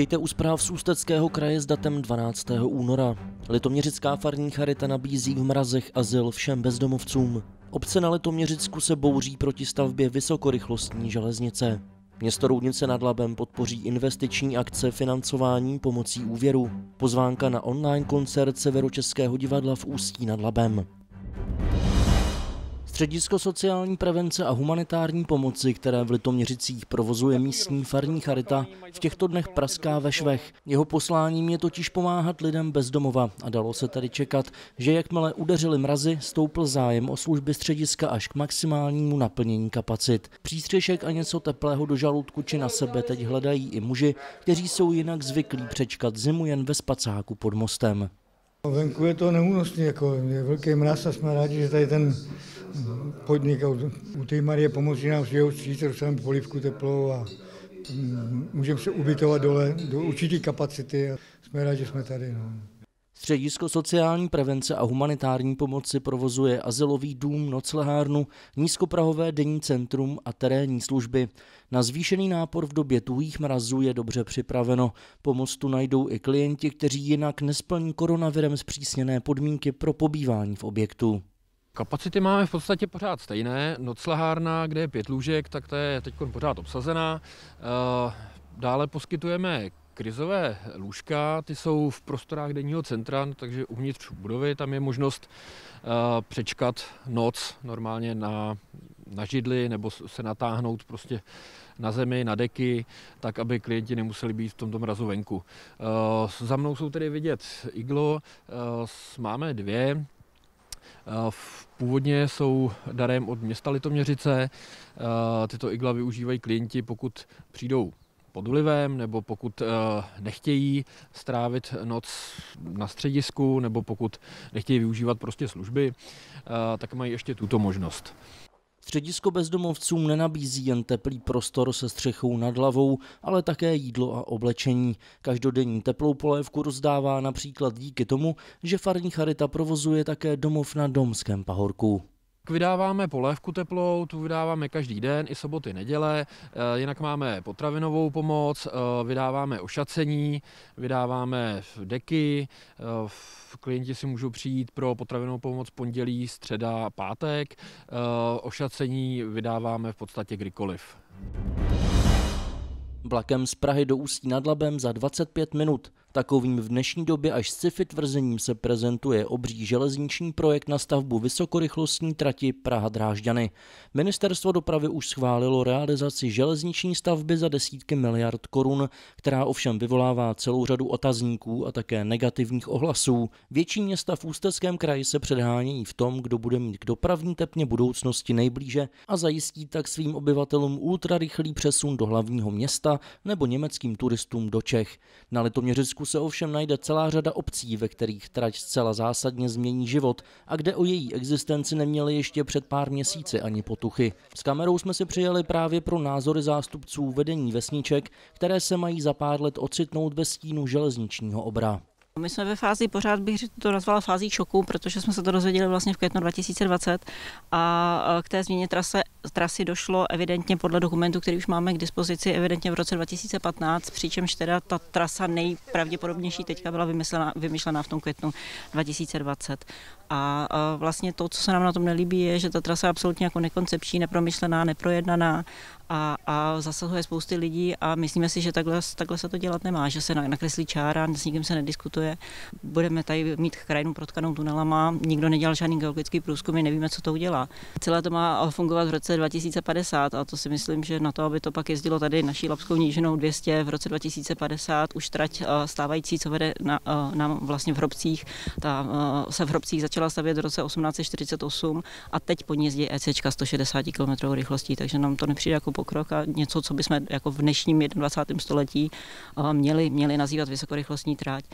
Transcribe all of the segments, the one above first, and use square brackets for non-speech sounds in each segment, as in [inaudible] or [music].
Vítejte u zpráv z Ústeckého kraje s datem 12. února. Litoměřická farní charita nabízí v mrazech azyl všem bezdomovcům. Obce na Litoměřicku se bouří proti stavbě vysokorychlostní železnice. Město Roudnice nad Labem podpoří investiční akce financování pomocí úvěru. Pozvánka na online koncert Severočeského divadla v Ústí nad Labem. Středisko sociální prevence a humanitární pomoci, které v Litoměřicích provozuje místní farní charita, v těchto dnech praská ve švech. Jeho posláním je totiž pomáhat lidem bez domova a dalo se tady čekat, že jakmile udeřili mrazy, stoupl zájem o služby střediska až k maximálnímu naplnění kapacit. Přístřešek a něco teplého do žaludku či na sebe teď hledají i muži, kteří jsou jinak zvyklí přečkat zimu jen ve spacáku pod mostem. Venku je to neúnosný, jako je velký mraz a jsme rádi, že tady ten podnik u té Marie pomocí nám přijel vstříc, dostaneme polivku teplou a mm, můžeme se ubytovat dole do určité kapacity a jsme rádi, že jsme tady. No. Středisko sociální prevence a humanitární pomoci provozuje azylový dům, noclehárnu, nízkoprahové denní centrum a terénní služby. Na zvýšený nápor v době tuhých mrazů je dobře připraveno. Pomoc tu najdou i klienti, kteří jinak nesplní koronavirem zpřísněné podmínky pro pobývání v objektu. Kapacity máme v podstatě pořád stejné. Noclahárna, kde je pět lůžek, tak ta je teď pořád obsazená. Eh, dále poskytujeme krizové lůžka, ty jsou v prostorách denního centra, takže uvnitř budovy tam je možnost eh, přečkat noc normálně na, na židli nebo se natáhnout prostě na zemi, na deky, tak aby klienti nemuseli být v tomto mrazu venku. Eh, za mnou jsou tedy vidět iglo, máme dvě, Původně jsou darem od města Litoměřice. Tyto igla využívají klienti, pokud přijdou pod vlivem, nebo pokud nechtějí strávit noc na středisku, nebo pokud nechtějí využívat prostě služby, tak mají ještě tuto možnost. Středisko bezdomovcům nenabízí jen teplý prostor se střechou nad hlavou, ale také jídlo a oblečení. Každodenní teplou polévku rozdává například díky tomu, že farní charita provozuje také domov na Domském pahorku. Vydáváme polévku teplou, tu vydáváme každý den, i soboty, neděle. Eh, jinak máme potravinovou pomoc, eh, vydáváme ošacení, vydáváme deky. Eh, klienti si můžou přijít pro potravinovou pomoc pondělí, středa, pátek. Ošacení vydáváme v podstatě kdykoliv. Vlakem z Prahy do Ústí nad Labem za 25 minut. Takovým v dnešní době až sci-fi tvrzením se prezentuje obří železniční projekt na stavbu vysokorychlostní trati Praha-Drážďany. Ministerstvo dopravy už schválilo realizaci železniční stavby za desítky miliard korun, která ovšem vyvolává celou řadu otazníků a také negativních ohlasů. Větší města v Ústeckém kraji se předhánějí v tom, kdo bude mít k dopravní tepně budoucnosti nejblíže a zajistí tak svým obyvatelům ultrarychlý přesun do hlavního města nebo německým turistům do Čech. Na Česku se ovšem najde celá řada obcí, ve kterých trať zcela zásadně změní život a kde o její existenci neměli ještě před pár měsíci ani potuchy. S kamerou jsme si přijeli právě pro názory zástupců vedení vesniček, které se mají za pár let ocitnout ve stínu železničního obra. My jsme ve fázi, pořád bych to nazvala fází šoku, protože jsme se to dozvěděli vlastně v květnu 2020 a k té změně trase, trasy došlo evidentně podle dokumentu, který už máme k dispozici, evidentně v roce 2015, přičemž teda ta trasa nejpravděpodobnější teďka byla vymyslená, vymyšlená v tom květnu 2020. A, a vlastně to, co se nám na tom nelíbí, je, že ta trasa je absolutně jako nekoncepční, nepromyšlená, neprojednaná a, a zasahuje spousty lidí a myslíme si, že takhle, takhle se to dělat nemá, že se nakreslí čára, s nikým se nediskutuje. Budeme tady mít krajinu protkanou tunelama, nikdo nedělal žádný geologický průzkum, nevíme, co to udělá. Celé to má fungovat v roce 2050 a to si myslím, že na to, aby to pak jezdilo tady naší Lapskou nížinou 200 v roce 2050, už trať stávající, co vede na, nám vlastně v Hrobcích, ta se v Hrobcích začala stavět v roce 1848 a teď po ní jezdí EC 160 km rychlostí, takže nám to nepřijde jako pokrok a něco, co bychom jako v dnešním 21. století měli, měli nazývat vysokorychlostní tráť.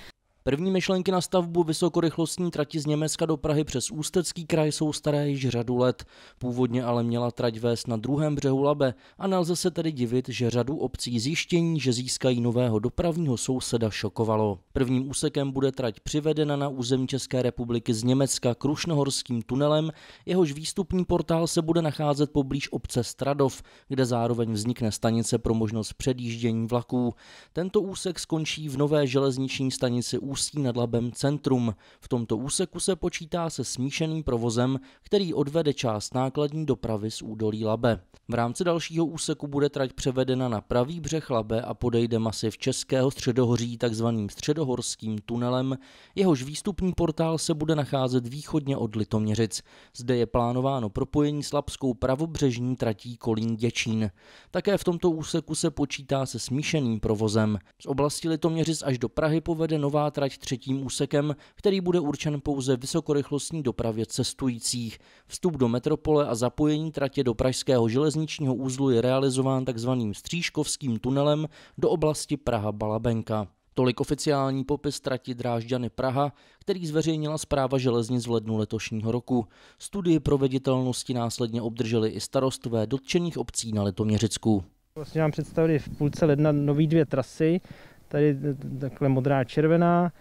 První myšlenky na stavbu vysokorychlostní trati z Německa do Prahy přes Ústecký kraj jsou staré již řadu let. Původně ale měla trať vést na druhém břehu Labe a nelze se tedy divit, že řadu obcí zjištění, že získají nového dopravního souseda šokovalo. Prvním úsekem bude trať přivedena na území České republiky z Německa krušnohorským tunelem, jehož výstupní portál se bude nacházet poblíž obce Stradov, kde zároveň vznikne stanice pro možnost předjíždění vlaků. Tento úsek skončí v nové železniční stanici Ústí nad Labem Centrum. V tomto úseku se počítá se smíšeným provozem, který odvede část nákladní dopravy z údolí Labe. V rámci dalšího úseku bude trať převedena na pravý břeh Labe a podejde masiv Českého středohoří takzvaným středohorským tunelem. Jehož výstupní portál se bude nacházet východně od Litoměřic. Zde je plánováno propojení s Labskou pravobřežní tratí Kolín Děčín. Také v tomto úseku se počítá se smíšeným provozem. Z oblasti Litoměřic až do Prahy povede nová trať třetím úsekem, který bude určen pouze vysokorychlostní dopravě cestujících. Vstup do metropole a zapojení tratě do pražského železničního úzlu je realizován tzv. střížkovským tunelem do oblasti Praha-Balabenka. Tolik oficiální popis trati Drážďany Praha, který zveřejnila zpráva železnic v lednu letošního roku. Studii proveditelnosti následně obdrželi i starostové dotčených obcí na Letoměřicku. Vlastně nám představili v půlce ledna nový dvě trasy, tady takhle modrá červená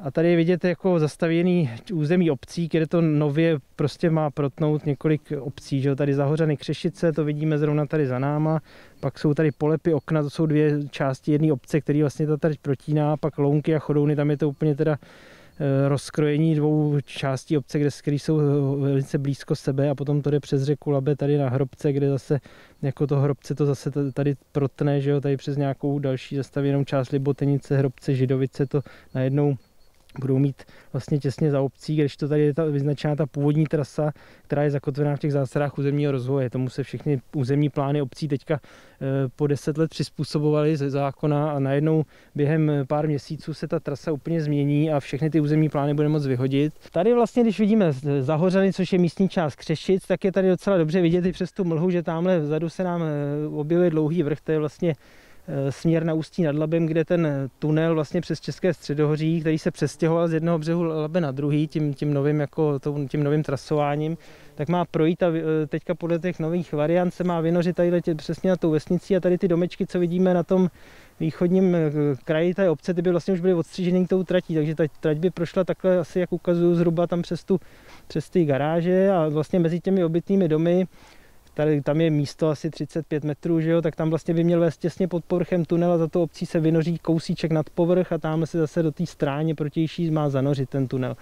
a tady je vidět jako zastavěný území obcí, kde to nově prostě má protnout několik obcí. Že? Tady zahořeny Křešice, to vidíme zrovna tady za náma. Pak jsou tady polepy okna, to jsou dvě části jedné obce, které vlastně to tady protíná. Pak Louky a Chodouny, tam je to úplně teda rozkrojení dvou částí obce, kde, které jsou velice blízko sebe a potom to jde přes řeku Labe tady na Hrobce, kde zase jako to Hrobce to zase tady protne, že jo, tady přes nějakou další zastavěnou část Libotenice, Hrobce, Židovice to najednou budou mít vlastně těsně za obcí, když to tady je ta vyznačená ta původní trasa, která je zakotvená v těch zásadách územního rozvoje. Tomu se všechny územní plány obcí teďka eh, po deset let přizpůsobovaly ze zákona a najednou během pár měsíců se ta trasa úplně změní a všechny ty územní plány bude moc vyhodit. Tady vlastně, když vidíme Zahořany, což je místní část Křešic, tak je tady docela dobře vidět i přes tu mlhu, že tamhle vzadu se nám eh, objevuje dlouhý vrch, to je vlastně Eh, směr na Ústí nad Labem, kde ten tunel vlastně přes České středohoří, který se přestěhoval z jednoho břehu Labe na druhý tím, tím, novým, jako, tím novým trasováním, tak má projít a eh, teďka podle těch nových variant se má vynořit tady přesně na tou vesnici a tady ty domečky, co vidíme na tom východním eh, kraji té obce, ty by vlastně už byly odstříženy tou tratí, takže ta trať by prošla takhle asi, jak ukazuju, zhruba tam přes, tu, přes ty garáže a vlastně mezi těmi obytnými domy tady, tam je místo asi 35 metrů, že jo, tak tam vlastně by měl vést těsně pod povrchem tunel a za to obcí se vynoří kousíček nad povrch a tam se zase do té stráně protější má zanořit ten tunel.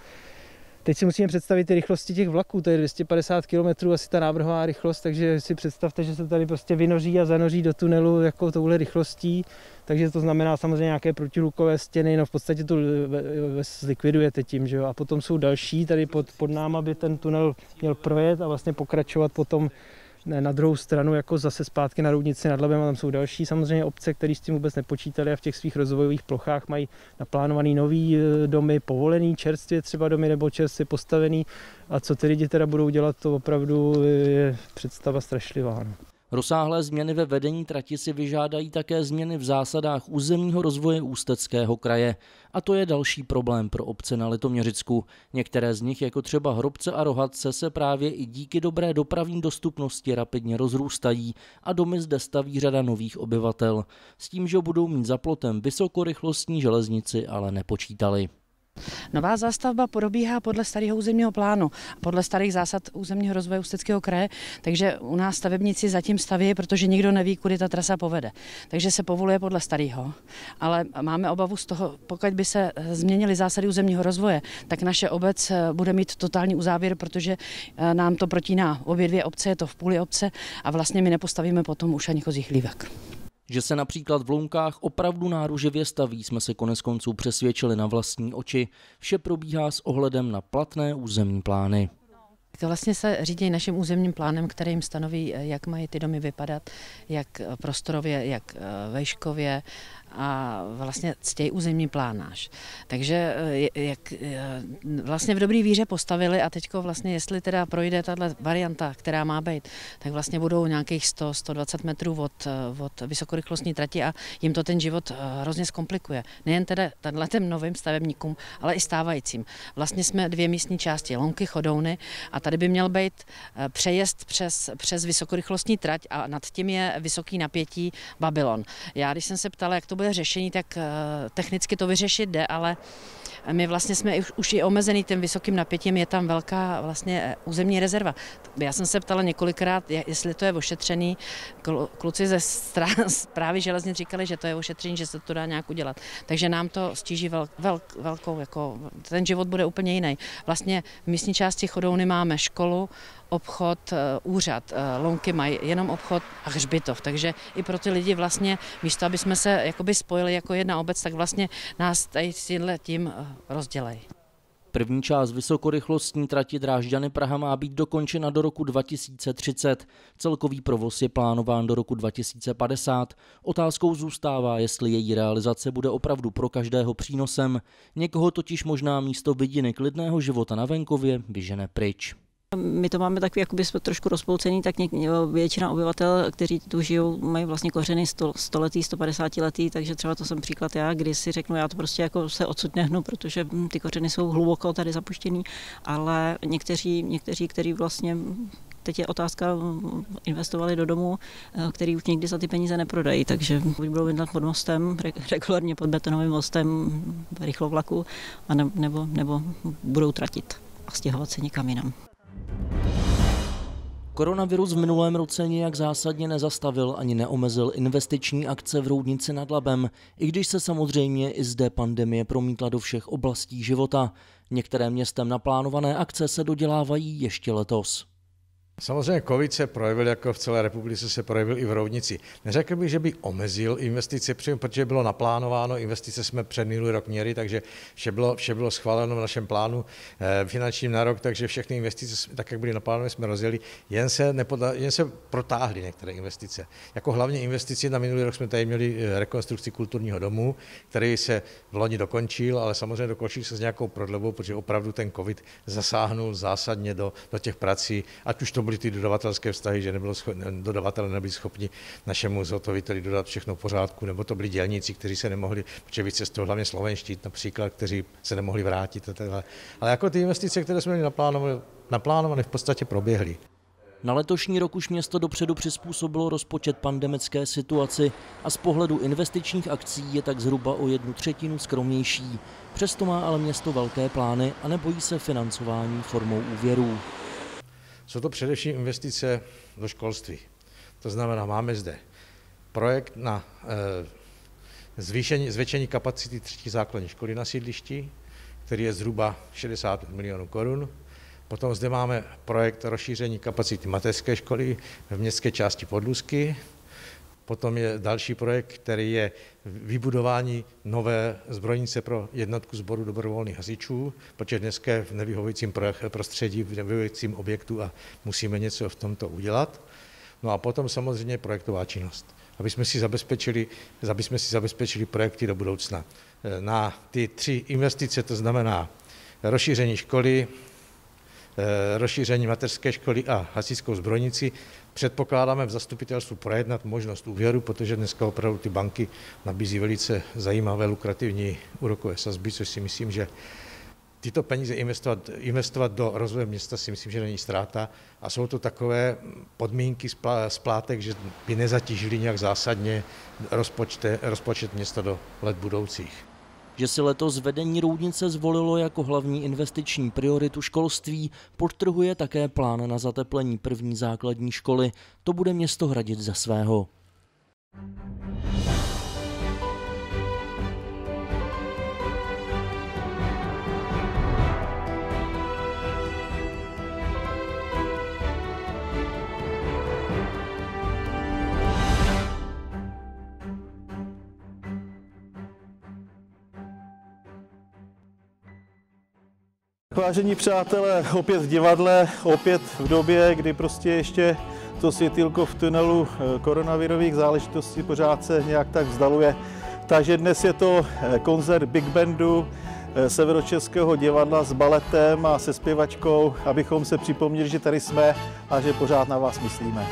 Teď si musíme představit ty rychlosti těch vlaků, to je 250 km asi ta návrhová rychlost, takže si představte, že se tady prostě vynoří a zanoří do tunelu jako touhle rychlostí, takže to znamená samozřejmě nějaké protihlukové stěny, no v podstatě to zlikvidujete tím, že jo. A potom jsou další, tady pod, pod náma by ten tunel měl projet a vlastně pokračovat potom na druhou stranu jako zase zpátky na Roudnici nad Labem a tam jsou další samozřejmě obce, které s tím vůbec nepočítali a v těch svých rozvojových plochách mají naplánovaný nový e, domy, povolený čerstvě třeba domy nebo čerstvě postavený a co ty lidi teda budou dělat, to opravdu je představa strašlivá. No. Rozsáhlé změny ve vedení trati si vyžádají také změny v zásadách územního rozvoje Ústeckého kraje. A to je další problém pro obce na Litoměřicku. Některé z nich, jako třeba Hrobce a Rohatce, se právě i díky dobré dopravní dostupnosti rapidně rozrůstají a domy zde staví řada nových obyvatel. S tím, že budou mít za plotem vysokorychlostní železnici, ale nepočítali. Nová zástavba probíhá podle starého územního plánu, podle starých zásad územního rozvoje Ústeckého kraje, takže u nás stavebníci zatím staví, protože nikdo neví, kudy ta trasa povede. Takže se povoluje podle starého. Ale máme obavu z toho, pokud by se změnily zásady územního rozvoje, tak naše obec bude mít totální uzávěr, protože eh, nám to protíná obě dvě obce, je to v půli obce a vlastně my nepostavíme potom už ani kozích lívek. Že se například v Lounkách opravdu náruživě staví, jsme se konec konců přesvědčili na vlastní oči. Vše probíhá s ohledem na platné územní plány. To vlastně se řídí naším územním plánem, který jim stanoví, jak mají ty domy vypadat, jak prostorově, jak vejškově a vlastně ctějí územní plánáž. Takže eh, jak eh, vlastně v dobrý víře postavili a teďko vlastně, jestli teda projde tahle varianta, která má být, tak vlastně budou nějakých 100-120 metrů od, od vysokorychlostní trati a jim to ten život hrozně zkomplikuje. Nejen teda těm novým stavebníkům, ale i stávajícím. Vlastně jsme dvě místní části, Lonky, Chodouny a tady by měl být přejezd přes, přes vysokorychlostní trať a nad tím je vysoký napětí Babylon. Já, když jsem se ptala, jak to bude řešení, tak eh, technicky to vyřešit jde, ale my vlastně jsme už i omezený tím vysokým napětím, je tam velká vlastně eh, územní rezerva. Já jsem se ptala několikrát, jestli to je ošetřený. Kluci ze [laughs] zprávy železnic říkali, že to je ošetření, že se to dá nějak udělat. Takže nám to stíží vel, vel, velkou, jako ten život bude úplně jiný. Vlastně v místní části Chodouny máme školu, obchod, eh, úřad. Eh, Lonky mají jenom obchod a hřbitov, takže i pro ty lidi vlastně místo, aby jsme se jakoby spojili jako jedna obec, tak vlastně nás tady s tím rozdělej. První část vysokorychlostní trati Drážďany Praha má být dokončena do roku 2030. Celkový provoz je plánován do roku 2050. Otázkou zůstává, jestli její realizace bude opravdu pro každého přínosem. Někoho totiž možná místo vidiny klidného života na venkově vyžene pryč. My to máme takový, jakoby jsme trošku rozpolcený, tak něk, většina obyvatel, kteří tu žijou, mají vlastně kořeny 100, 100 letý, 150 letý, takže třeba to jsem příklad já, kdy si řeknu, já to prostě jako se odsud nehnu, protože hm, ty kořeny jsou hluboko tady zapuštěný, ale někteří, někteří, kteří vlastně teď je otázka, hm, investovali do domu, eh, který už nikdy za ty peníze neprodají, takže buď budou bydlet pod mostem, regulárně pod betonovým mostem v rychlovlaku, a nebo, nebo budou tratit a stěhovat se někam jinam. Koronavirus v minulém roce nijak zásadně nezastavil ani neomezil investiční akce v Roudnici nad Labem, i když se samozřejmě i zde pandemie promítla do všech oblastí života. Některé městem naplánované akce se dodělávají ještě letos. Samozřejmě COVID se projevil jako v celé republice, se projevil i v Roudnici. Neřekl bych, že by omezil investice, protože bylo naplánováno, investice jsme před minulý rok měli, takže vše bylo, vše bylo schváleno v našem plánu eh, finančním na rok, takže všechny investice, tak jak byly naplánovány, jsme rozjeli, jen se, nepoda, jen se protáhly některé investice. Jako hlavně investici na minulý rok jsme tady měli eh, rekonstrukci kulturního domu, který se v loni dokončil, ale samozřejmě dokončil se s nějakou prodlevou, protože opravdu ten COVID zasáhnul zásadně do, do těch prací, ať už to byly ty dodavatelské vztahy, že nebylo scho- dodavatelé nebyli schopni našemu zhotoviteli dodat všechno v pořádku, nebo to byli dělníci, kteří se nemohli, protože vycestují hlavně slovenští například, kteří se nemohli vrátit. A takhle. Ale jako ty investice, které jsme měli naplánované, naplánované v podstatě proběhly. Na letošní rok už město dopředu přizpůsobilo rozpočet pandemické situaci a z pohledu investičních akcí je tak zhruba o jednu třetinu skromnější. Přesto má ale město velké plány a nebojí se financování formou úvěrů. Jsou to především investice do školství. To znamená, máme zde projekt na eh, zvýšení, zvětšení kapacity třetí základní školy na sídlišti, který je zhruba 60 milionů korun. Potom zde máme projekt rozšíření kapacity mateřské školy v městské části Podlusky, Potom je další projekt, který je vybudování nové zbrojnice pro jednotku sboru dobrovolných hasičů, protože dneska je v nevyhovujícím prostředí, v nevyhovujícím objektu a musíme něco v tomto udělat. No a potom samozřejmě projektová činnost, aby jsme si zabezpečili, aby jsme si zabezpečili projekty do budoucna. Na ty tři investice, to znamená rozšíření školy, rozšíření mateřské školy a hasičskou zbrojnici. Předpokládáme v zastupitelstvu projednat možnost úvěru, protože dneska opravdu ty banky nabízí velice zajímavé, lukrativní úrokové sazby, což si myslím, že tyto peníze investovat, investovat do rozvoje města si myslím, že není ztráta a jsou to takové podmínky splátek, že by nezatížili nějak zásadně rozpočte, rozpočet města do let budoucích že si letos vedení Roudnice zvolilo jako hlavní investiční prioritu školství, podtrhuje také plán na zateplení první základní školy. To bude město hradit ze svého. Vážení přátelé, opět v divadle, opět v době, kdy prostě ještě to světilko v tunelu eh, koronavirových záležitostí pořád se nějak tak vzdaluje Takže dnes je to koncert Big Bandu Severočeského divadla s baletem a se zpěvačkou, abychom se připomněli, že tady jsme a že pořád na vás myslíme.